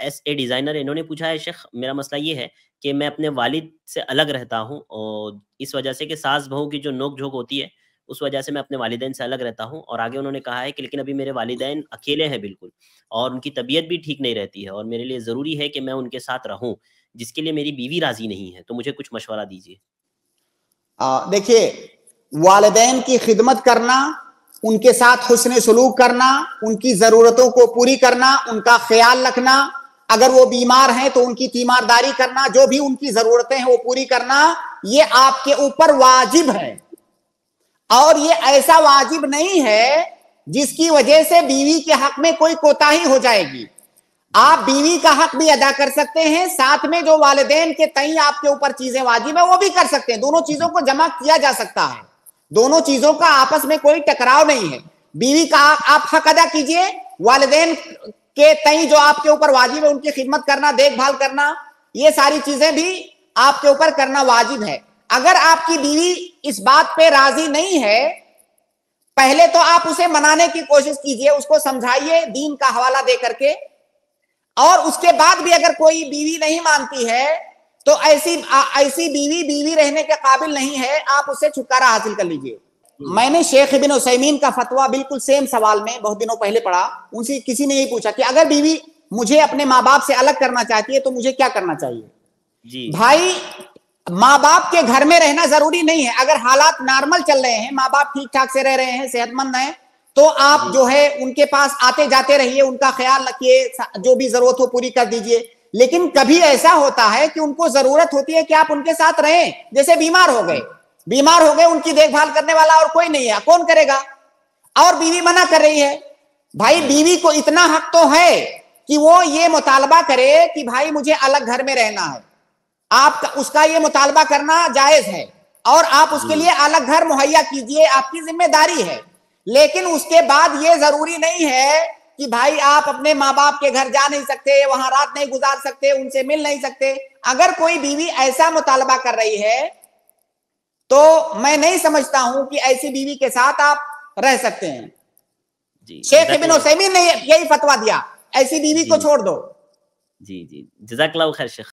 S A designer इन्होंने पूछा है, शेख, मेरा मसला ये है कि मैं अपने वालिद से अलग रहता हूँ और इस वजह से कि सास बहू की जो नोक झोंक होती है, उस वजह से मैं अपने वालिदैन से अलग रहता हूँ और आगे उन्होंने कहा है कि लेकिन अभी मेरे वालिदैन अकेले हैं बिल्कुल और उनकी तबीयत भी ठीक नहीं रहती है और मेरे लिए ज़रूरी है कि मैं उनके साथ रहूँ, जिसके लिए मेरी बीवी राज़ी नहीं है। तो मुझे कुछ मशवरा दीजिए। देखिए, वालदेन की खिदमत करना, उनके साथ हुसन सलूक करना, उनकी ज़रूरतों को पूरी करना, उनका ख्याल रखना अगर वो बीमार हैं तो उनकी तीमारदारी करना, जो भी उनकी ज़रूरतें हैं वो पूरी करना, ये आपके ऊपर वाजिब है। और ये ऐसा वाजिब नहीं है जिसकी वजह से बीवी के हक में कोई कोताही हो जाएगी। आप बीवी का हक भी अदा कर सकते हैं, साथ में जो वालदेन के तई आपके ऊपर चीज़ें वाजिब है, वो भी कर सकते हैं। दोनों चीज़ों को जमा किया जा सकता है। दोनों चीज़ों का आपस में कोई टकराव नहीं है। बीवी का आप हक अदा कीजिए, वालदेन के तई जो आपके ऊपर वाजिब है, उनकी खिदमत करना, देखभाल करना, ये सारी चीज़ें भी आपके ऊपर करना वाजिब है। अगर आपकी बीवी इस बात पे राज़ी नहीं है, पहले तो आप उसे मनाने की कोशिश कीजिए, उसको समझाइए, दीन का हवाला दे करके। और उसके बाद भी अगर कोई बीवी नहीं मानती है तो ऐसी ऐसी बीवी बीवी रहने के काबिल नहीं है, आप उससे छुटकारा हासिल कर लीजिए। मैंने शेख बिन उसैमीन का फतवा बिल्कुल सेम सवाल में बहुत दिनों पहले पढ़ा। उनसे किसी ने यही पूछा कि अगर बीवी मुझे अपने माँ बाप से अलग करना चाहती है तो मुझे क्या करना चाहिए? जी। भाई माँ बाप के घर में रहना ज़रूरी नहीं है। अगर हालात नॉर्मल चल रहे हैं माँ बाप ठीक ठाक से रह रहे हैं सेहतमंद हैं तो आप जो। है उनके पास आते जाते रहिए उनका ख्याल रखिए जो भी ज़रूरत हो पूरी कर दीजिए। लेकिन कभी ऐसा होता है कि उनको ज़रूरत होती है कि आप उनके साथ रहें जैसे बीमार हो गए। बीमार हो गए उनकी देखभाल करने वाला और कोई नहीं है। कौन करेगा? और बीवी मना कर रही है भाई बीवी को इतना हक तो है कि वो ये मुतालबा करे कि भाई मुझे अलग घर में रहना है। आप उसका ये मुतालबा करना जायज़ है और आप उसके लिए अलग घर मुहैया कीजिए आपकी ज़िम्मेदारी है। लेकिन उसके बाद ये ज़रूरी नहीं है कि भाई आप अपने माँ बाप के घर जा नहीं सकते वहाँ रात नहीं गुजार सकते उनसे मिल नहीं सकते। अगर कोई बीवी ऐसा मुतालबा कर रही है तो मैं नहीं समझता हूँ कि ऐसी बीवी के साथ आप रह सकते हैं। शेख इबिन उसैमीन ने यही फतवा दिया ऐसी बीवी को छोड़ दो। जी जी। जजाक खैर शेख।